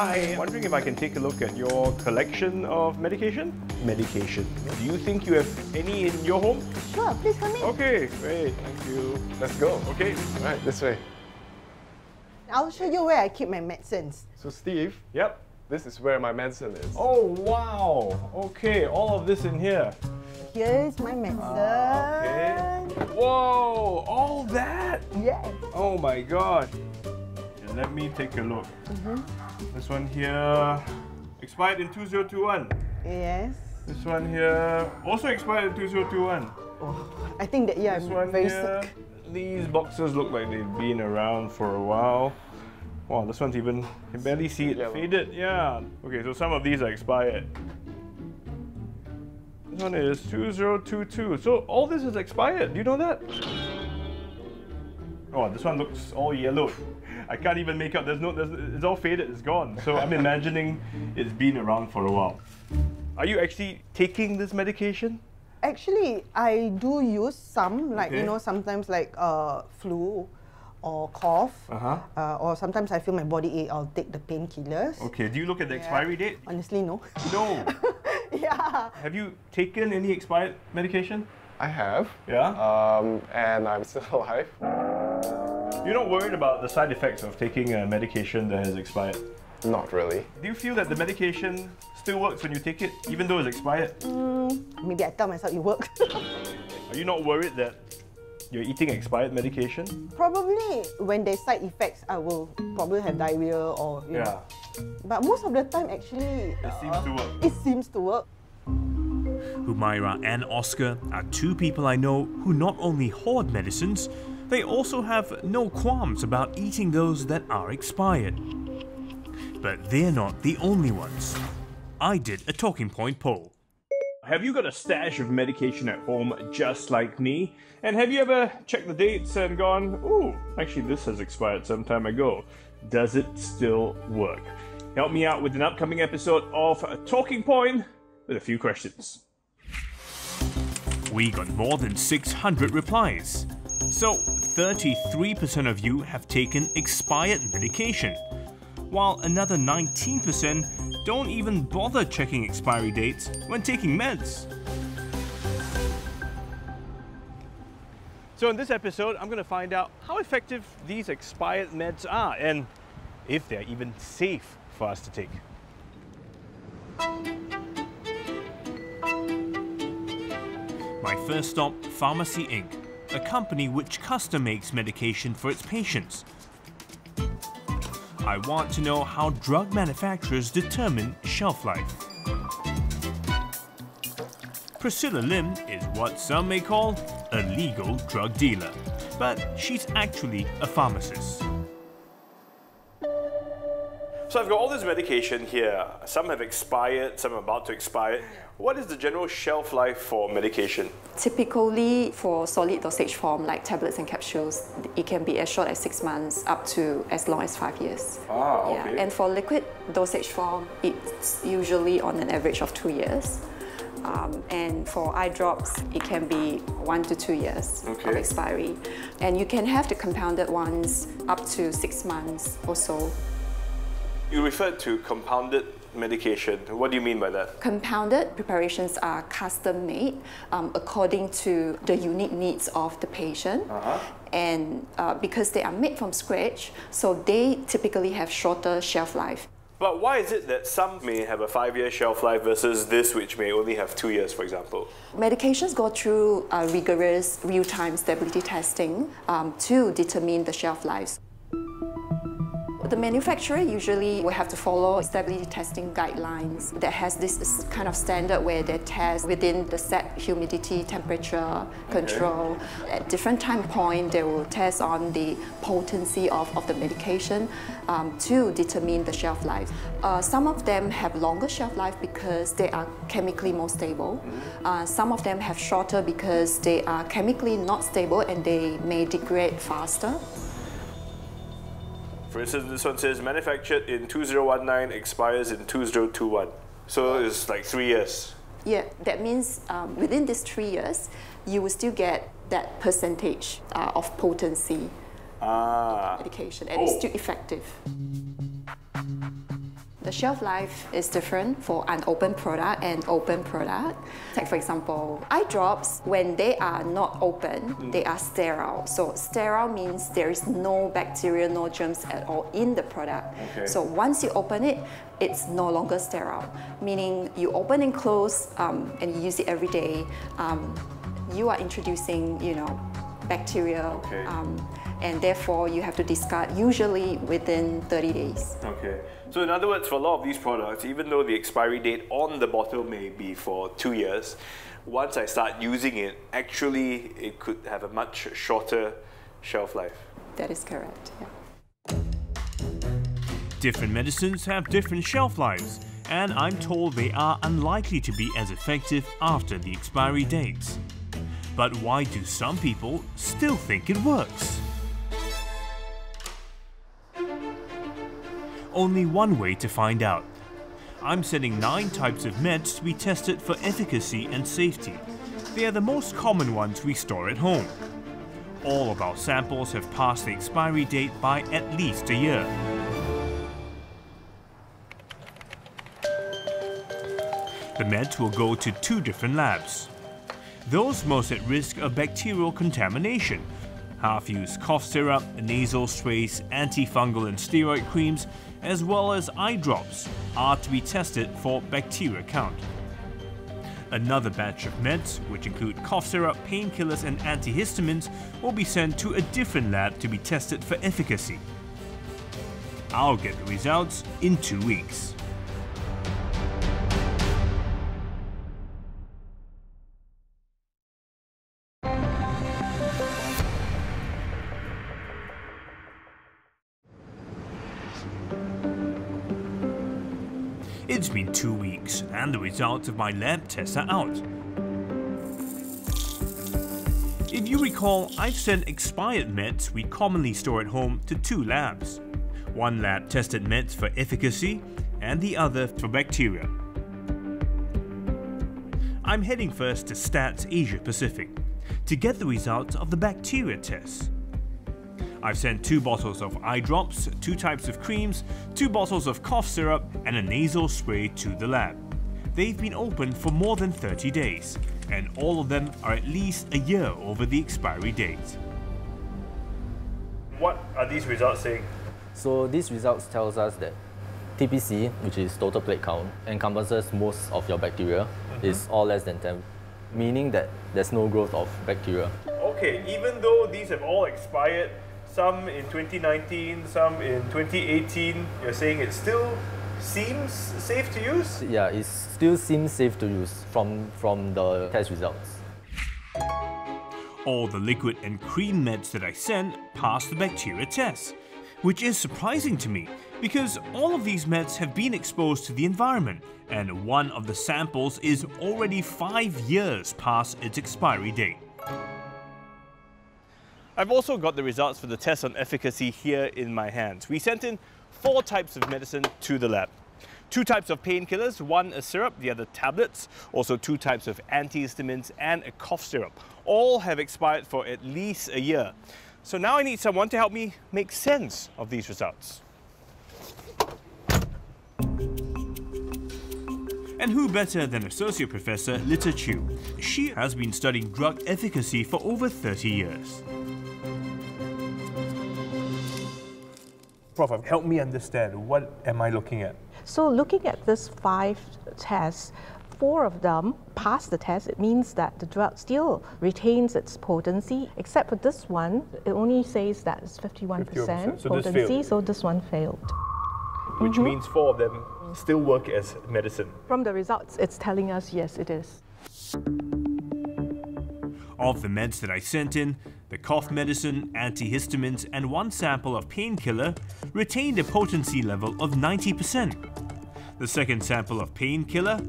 Hi, wondering if I can take a look at your collection of medication? Medication. Do you think you have any in your home? Sure, please come in. Okay, great, thank you. Let's go. Okay, Right, this way. I'll show you where I keep my medicines. So Steve, yep. this is where my medicine is. Oh, wow. Okay, all of this in here. Here's my medicine. Ah, okay. Whoa, all that? Yes. Oh my god. Yeah, let me take a look. Mm-hmm. This one here, expired in 2021. Yes. This one here, also expired in 2021. Oh, I think that yeah, This I'm one very here, sick. these boxes look like they've been around for a while. Wow, this one's even, you can barely see it Yellow. faded. Yeah. Okay, so some of these are expired. This one is 2022. So all this is expired. Do you know that? Oh, this one looks all yellow. I can't even make out. There's no. There's, it's all faded. It's gone. So I'm imagining it's been around for a while. Are you actually taking this medication? Actually, I do use some, like Okay. you know, sometimes like uh, flu or cough, Uh-huh. uh, or sometimes I feel my body ache. I'll take the painkillers. Okay. Do you look at the expiry date? Honestly, no. No. yeah. Have you taken any expired medication? I have. Yeah. Um, and I'm still alive. You're not worried about the side effects of taking a medication that has expired. Not really. Do you feel that the medication still works when you take it, even though it's expired? Mm, maybe I tell myself it works. Are you not worried that you're eating expired medication? probably when there's side effects, I will probably have diarrhea or you know. Yeah. But most of the time, actually, It seems to work. Uh, it seems to work. Humaira and Oscar are two people I know who not only hoard medicines, they also have no qualms about eating those that are expired. But they're not the only ones. I did a talking point poll. Have you got a stash of medication at home just like me? And have you ever checked the dates and gone, ooh, actually this has expired some time ago. Does it still work? Help me out with an upcoming episode of Talking Point with a few questions. We got more than 600 replies. So, 33% of you have taken expired medication, while another 19% don't even bother checking expiry dates when taking meds. So in this episode, I'm going to find out how effective these expired meds are and if they're even safe for us to take. My first stop, Pharmacy Inc., a company which custom makes medication for its patients. I want to know how drug manufacturers determine shelf life. Priscilla Lim is what some may call a legal drug dealer, but she's actually a pharmacist. So I've got all this medication here. Some have expired, some are about to expire. What is the general shelf life for medication? Typically, for solid dosage form like tablets and capsules, it can be as short as six months up to as long as five years. Ah, Yeah, okay. and for liquid dosage form, it's usually on an average of two years. Um, and for eye drops, it can be one to two years of expiry. And you can have the compounded ones up to six months or so. You referred to compounded medication. What do you mean by that? Compounded preparations are custom made um, according to the unique needs of the patient. And uh, because they are made from scratch, so they typically have shorter shelf life. But why is it that some may have a five year shelf life versus this, which may only have two years, for example? Medications go through uh, rigorous real time stability testing um, to determine the shelf lives. The manufacturer usually will have to follow stability testing guidelines that has this kind of standard where they test within the set humidity, temperature control. At different time point, they will test on the potency of, of the medication um, to determine the shelf life. Uh, some of them have longer shelf life because they are chemically more stable. Uh, some of them have shorter because they are chemically not stable and they may degrade faster. For instance, this one says manufactured in 2019, expires in 2021. So it's like three years. Yeah, that means um, within these three years, you will still get that percentage uh, of potency Ah. medication and it's Oh. still effective. The shelf life is different for unopened product and open product. Like for example, eye drops, when they are not open, they are sterile. So sterile means there is no bacteria, no germs at all in the product. Okay. So once you open it, it's no longer sterile. Meaning you open and close um, and you use it every day. Um, you are introducing, you know, bacteria. Okay. Um, and therefore you have to discard usually within 30 days. Okay. So in other words, for a lot of these products, even though the expiry date on the bottle may be for two years, once I start using it, actually it could have a much shorter shelf life. That is correct. yeah. Different medicines have different shelf lives, and I'm told they are unlikely to be as effective after the expiry dates. But why do some people still think it works? Only one way to find out. I'm sending nine types of meds to be tested for efficacy and safety. They are the most common ones we store at home. All of our samples have passed the expiry date by at least a year. The meds will go to two different labs. Those most at risk of bacterial contamination. Half-use cough syrup, nasal sprays, antifungal and steroid creams, as well as eye drops are to be tested for bacteria count. Another batch of meds, which include cough syrup, painkillers and antihistamines, will be sent to a different lab to be tested for efficacy. I'll get the results in two weeks. Results of my lab tests are out. If you recall, I've sent expired meds we commonly store at home to two labs. One lab tested meds for efficacy and the other for bacteria. I'm heading first to Stats Asia Pacific to get the results of the bacteria test. I've sent two bottles of eye drops, two types of creams, two bottles of cough syrup, and a nasal spray to the lab. They've been open for more than 30 days, and all of them are at least a year over the expiry date. What are these results saying? So these results tells us that TPC, which is total plate count, encompasses most of your bacteria, mm-hmm. is all less than 10, meaning that there's no growth of bacteria. Okay, even though these have all expired, some in 2019, some in 2018, you're saying it's still seems safe to use? Yeah, it still seems safe to use from, from the test results. All the liquid and cream meds that I sent passed the bacteria test, which is surprising to me because all of these meds have been exposed to the environment and one of the samples is already five years past its expiry date. I've also got the results for the test on efficacy here in my hands. We sent in four types of medicine to the lab. Two types of painkillers, one a syrup, the other tablets, also two types of antihistamines and a cough syrup. All have expired for at least a year. So now I need someone to help me make sense of these results. And who better than Associate Professor Lita Chew? She has been studying drug efficacy for over 30 years. Prof, um, help me understand. What am I looking at? So looking at this five tests, four of them pass the test. It means that the drug still retains its potency, except for this one, it only says that it's 51% 51%, so this potency, failed. so this one failed. Which mm-hmm. means four of them still work as medicine. From the results, it's telling us yes, it is. All of the meds that I sent in, the cough medicine, antihistamines, and one sample of painkiller retained a potency level of 90%. The second sample of painkiller,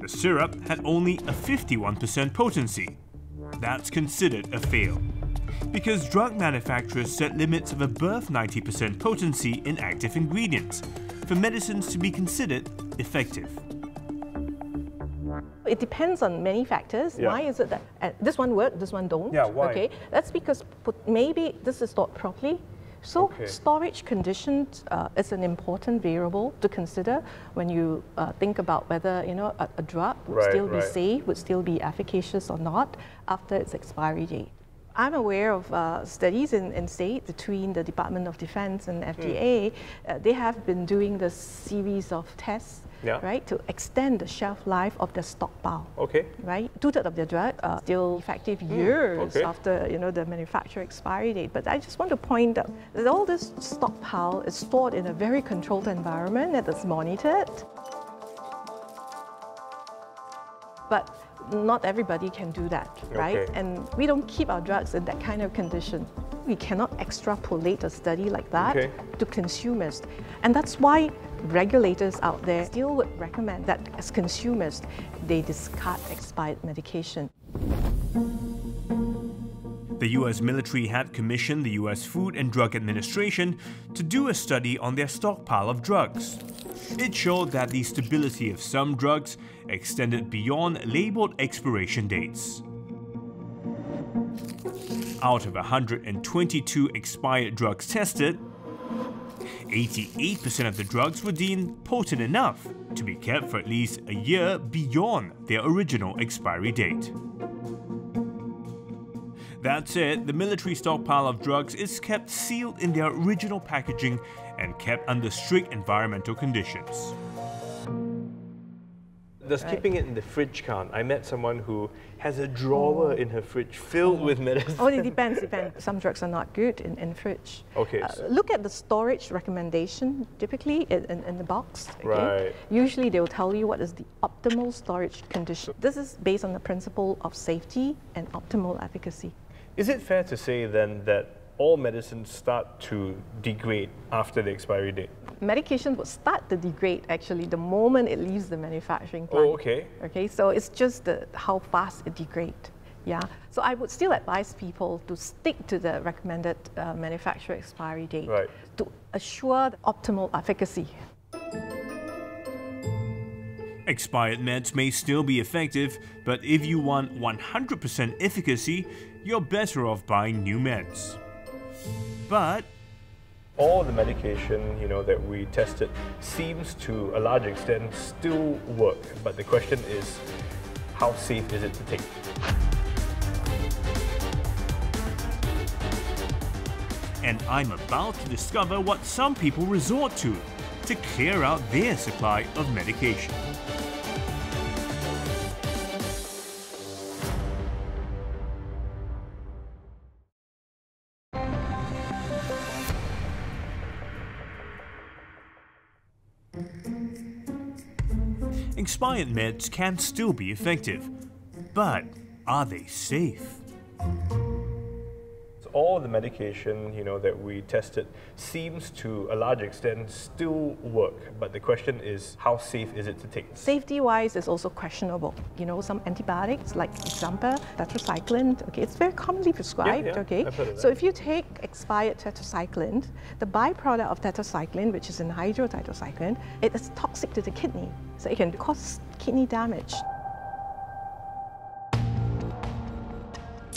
the syrup, had only a 51% potency. That's considered a fail. Because drug manufacturers set limits of above 90% potency in active ingredients for medicines to be considered effective. It depends on many factors. Yeah. Why is it that uh, this one worked, this one don't? Yeah, why? Okay, that's because maybe this is stored properly. So Okay. storage conditions uh, is an important variable to consider when you uh, think about whether you know a, a drug would Right, still be right. safe, would still be efficacious or not after its expiry date. I'm aware of uh, studies in, in state between the Department of Defense and FDA. Uh, they have been doing this series of tests, Yeah. right, to extend the shelf life of the stockpile Okay. right? Two thirds of their drug are still effective years Hmm, okay. after you know the manufacturer expiry date. But I just want to point out that all this stockpile is stored in a very controlled environment that is monitored. But not everybody can do that, right? Okay. And we don't keep our drugs in that kind of condition. We cannot extrapolate a study like that Okay. to consumers. And that's why regulators out there still would recommend that as consumers, they discard expired medication. The US military had commissioned the US Food and Drug Administration to do a study on their stockpile of drugs. It showed that the stability of some drugs extended beyond labeled expiration dates. Out of 122 expired drugs tested, 88% of the drugs were deemed potent enough to be kept for at least a year beyond their original expiry date. That said, the military stockpile of drugs is kept sealed in their original packaging and kept under strict environmental conditions. Does keeping it in the fridge count? I met someone who has a drawer in her fridge filled with medicine. Oh, it depends, depends. Some drugs are not good in, in fridge. Okay, Uh, so- look at the storage recommendation, typically in, in, in the box. okay? Right. Usually they will tell you what is the optimal storage condition. This is based on the principle of safety and optimal efficacy. Is it fair to say then that all medicines start to degrade after the expiry date? Medication will start to degrade actually the moment it leaves the manufacturing plant. Oh, okay. Okay, so it's just the, how fast it degrades. Yeah, so I would still advise people to stick to the recommended uh, manufacturer expiry date Right. to assure the optimal efficacy. Expired meds may still be effective, but if you want 100% efficacy, you're better off buying new meds. But All the medication, you know, that we tested seems to a large extent still work, but the question is, how safe is it to take? and I'm about to discover what some people resort to to clear out their supply of medication. Expired meds can still be effective, but are they safe? All the medication, you know, that we tested seems to a large extent still work, but the question is, how safe is it to take? Safety-wise, is also questionable. You know, some antibiotics, like example, tetracycline, okay, it's very commonly prescribed, yeah, okay? Heard of So if you take expired tetracycline, the byproduct of tetracycline, which is anhydrotetracycline, it is toxic to the kidney, so it can cause kidney damage.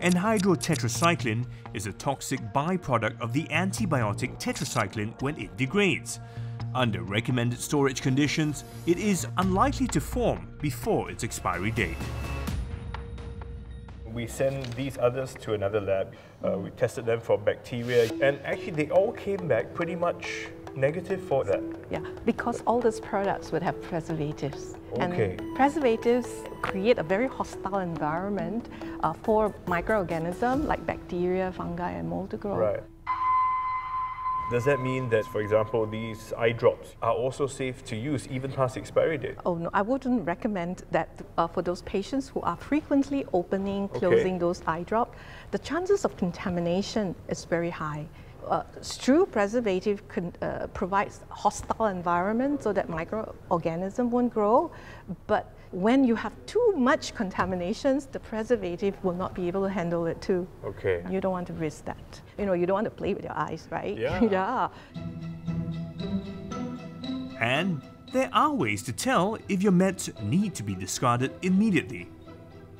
Anhydrotetracycline is a toxic byproduct of the antibiotic tetracycline when it degrades. Under recommended storage conditions, it is unlikely to form before its expiry date. We send these others to another lab. Uh, we tested them for bacteria, and actually they all came back pretty much negative for that. Yeah, because all these products would have preservatives. Okay. And preservatives create a very hostile environment uh, for microorganisms like bacteria, fungi, and mold to grow. Right. Does that mean that, for example, these eye drops are also safe to use even past expiry date? Oh no, I wouldn't recommend that uh, for those patients who are frequently opening, Okay. closing those eye drops. The chances of contamination is very high. Uh, true preservative con- uh, provides hostile environment so that microorganism won't grow, but when you have too much contaminations, the preservative will not be able to handle it too. Okay. You don't want to risk that. You know, you don't want to play with your eyes, right? Yeah. yeah. And there are ways to tell if your meds need to be discarded immediately.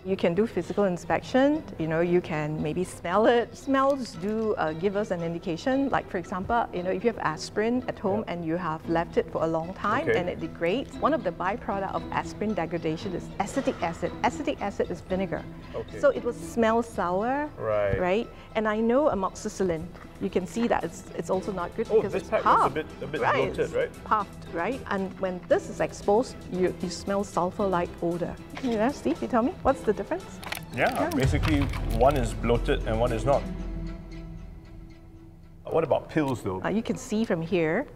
You can do physical inspection. You know, you can maybe smell it. Smells do uh, give us an indication. Like for example, you know, if you have aspirin at home and you have left it for a long time Okay. and it degrades, one of the byproduct of aspirin degradation is acetic acid. Acetic acid is vinegar. Okay. So it will smell sour. Right. Right. And I know amoxicillin. You can see that it's, it's also not good Oh, because it's looks a puffed. bit- a bit right, bloated, it's right? Puffed, right? And when this is exposed, you, you smell sulfur-like odor. Yeah, Steve, you tell me what's the difference? Yeah, basically one is bloated and one is not. What about pills though? Uh, you can see from here.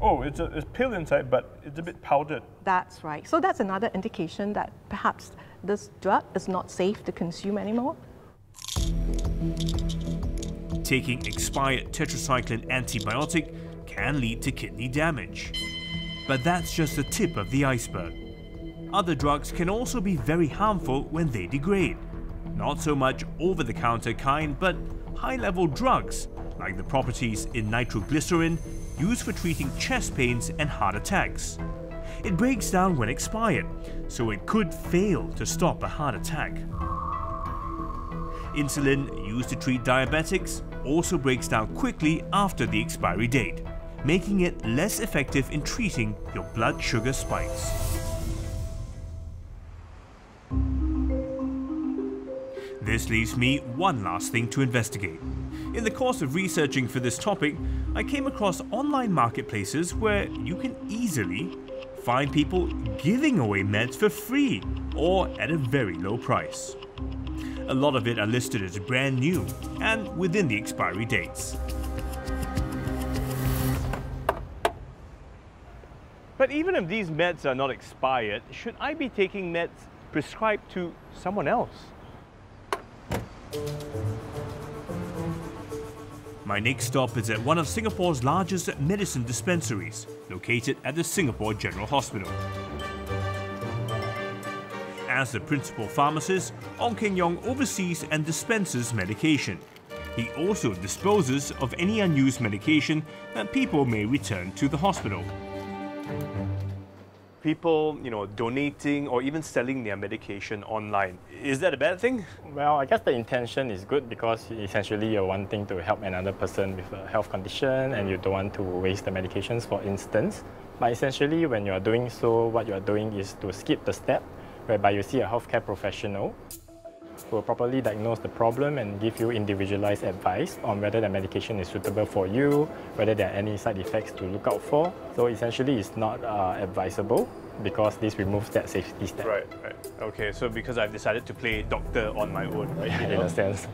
Oh, it's a it's pill inside, but it's a bit powdered. That's right. So that's another indication that perhaps this drug is not safe to consume anymore. Taking expired tetracycline antibiotic can lead to kidney damage. But that's just the tip of the iceberg. Other drugs can also be very harmful when they degrade. Not so much over the counter kind, but high level drugs, like the properties in nitroglycerin, used for treating chest pains and heart attacks. It breaks down when expired, so it could fail to stop a heart attack. Insulin used to treat diabetics also breaks down quickly after the expiry date, making it less effective in treating your blood sugar spikes. This leaves me one last thing to investigate. In the course of researching for this topic, I came across online marketplaces where you can easily find people giving away meds for free or at a very low price. A lot of it are listed as brand new and within the expiry dates. But even if these meds are not expired, should I be taking meds prescribed to someone else? My next stop is at one of Singapore's largest medicine dispensaries, located at the Singapore General Hospital. As the principal pharmacist, Ong Keng Yong oversees and dispenses medication. He also disposes of any unused medication that people may return to the hospital. People, you know, donating or even selling their medication online. Is that a bad thing? Well, I guess the intention is good because essentially you're wanting to help another person with a health condition and you don't want to waste the medications, for instance. But essentially, when you are doing so, what you are doing is to skip the step whereby you see a healthcare professional who will properly diagnose the problem and give you individualized advice on whether the medication is suitable for you, whether there are any side effects to look out for. So essentially, it's not uh, advisable because this removes that safety step. Right, right. Okay, so because I've decided to play doctor on my own, right? In a sense.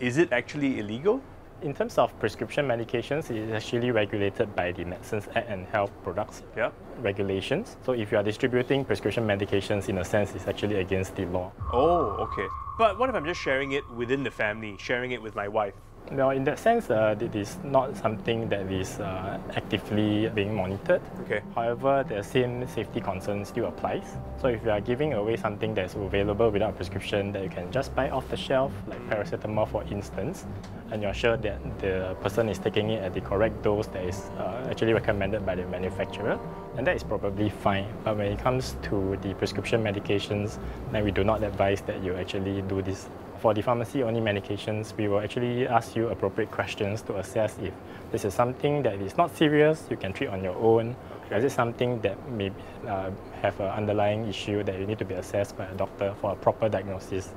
Is it actually illegal? In terms of prescription medications, it is actually regulated by the Medicines Act and Health Products Yeah. regulations. So if you are distributing prescription medications, in a sense, it's actually against the law. Oh, okay. But what if I'm just sharing it within the family, sharing it with my wife? Well, in that sense, uh, it is not something that is uh, actively being monitored. Okay. However, the same safety concern still applies. So if you are giving away something that's available without prescription that you can just buy off the shelf, like paracetamol for instance, and you're sure that the person is taking it at the correct dose that is uh, actually recommended by the manufacturer, then that is probably fine. But when it comes to the prescription medications, then we do not advise that you actually do this for the pharmacy only medications, we will actually ask you appropriate questions to assess if this is something that is not serious, you can treat on your own, or is it something that may uh, have an underlying issue that you need to be assessed by a doctor for a proper diagnosis.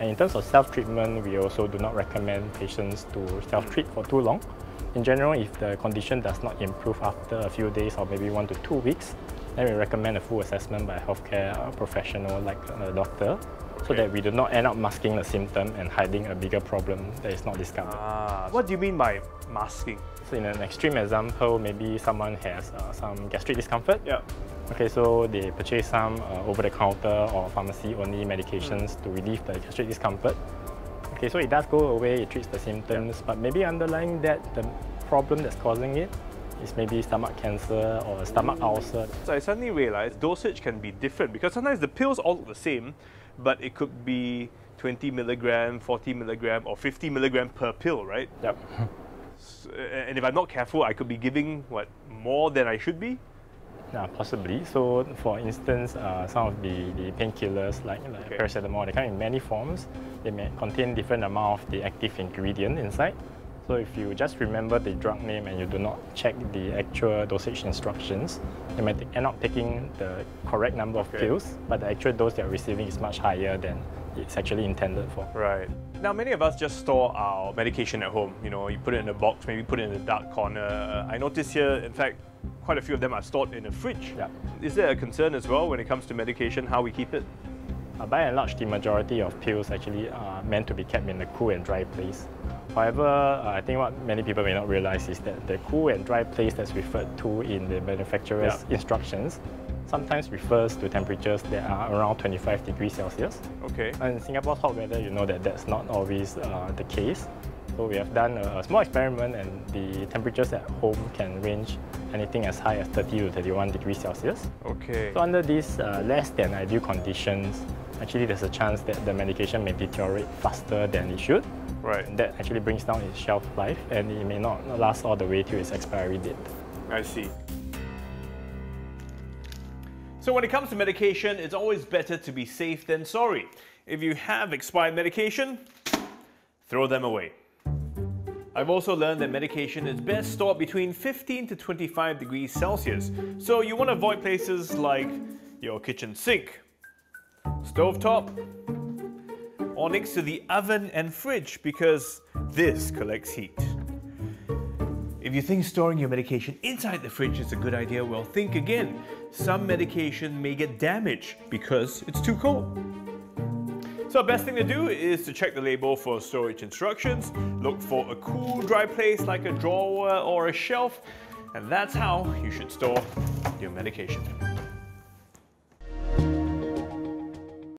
And in terms of self-treatment, we also do not recommend patients to self-treat for too long. In general, if the condition does not improve after a few days or maybe one to two weeks, then we recommend a full assessment by a healthcare professional like a doctor so that we do not end up masking the symptom and hiding a bigger problem that is not discovered. Ah, what do you mean by masking? So in an extreme example, maybe someone has uh, some gastric discomfort. Yeah. Okay, so they purchase some uh, over-the-counter or pharmacy-only medications to relieve the gastric discomfort. Okay, so it does go away, it treats the symptoms, but maybe underlying that, the problem that's causing it is maybe stomach cancer or a stomach ulcer. So I suddenly realized dosage can be different because sometimes the pills all look the same, but it could be 20 milligram, 40 milligram, or 50 milligram per pill, right? Yep. S- And if I'm not careful, I could be giving what more than I should be. Yeah, possibly. So, for instance, uh, some of the, the painkillers like, like Okay. paracetamol, they come in many forms. They may contain different amount of the active ingredient inside. So, if you just remember the drug name and you do not check the actual dosage instructions, you might end up taking the correct number of Okay. pills, but the actual dose you're receiving is much higher than it's actually intended for. Right. Now, many of us just store our medication at home. You know, you put it in a box, maybe put it in a dark corner. I notice here, in fact, quite a few of them are stored in a fridge. Yeah. Is there a concern as well when it comes to medication, how we keep it? Uh, by and large, the majority of pills actually are meant to be kept in a cool and dry place. However, uh, I think what many people may not realize is that the cool and dry place that's referred to in the manufacturer's Yeah. instructions sometimes refers to temperatures that are around 25 degrees Celsius. Okay. And in Singapore's hot weather, you know that that's not always uh, the case. So we have done a, a small experiment and the temperatures at home can range anything as high as 30 to 31 degrees Celsius. Okay. So under these uh, less than ideal conditions, actually there's a chance that the medication may deteriorate faster than it should. Right. And that actually brings down its shelf life and it may not last all the way to its expiry date. I see. So when it comes to medication, it's always better to be safe than sorry. If you have expired medication, throw them away. I've also learned that medication is best stored between 15 to 25 degrees Celsius, so you want to avoid places like your kitchen sink, stovetop, or next to the oven and fridge because this collects heat. If you think storing your medication inside the fridge is a good idea, well, think again. Some medication may get damaged because it's too cold. So, best thing to do is to check the label for storage instructions, look for a cool, dry place like a drawer or a shelf, and that's how you should store your medication.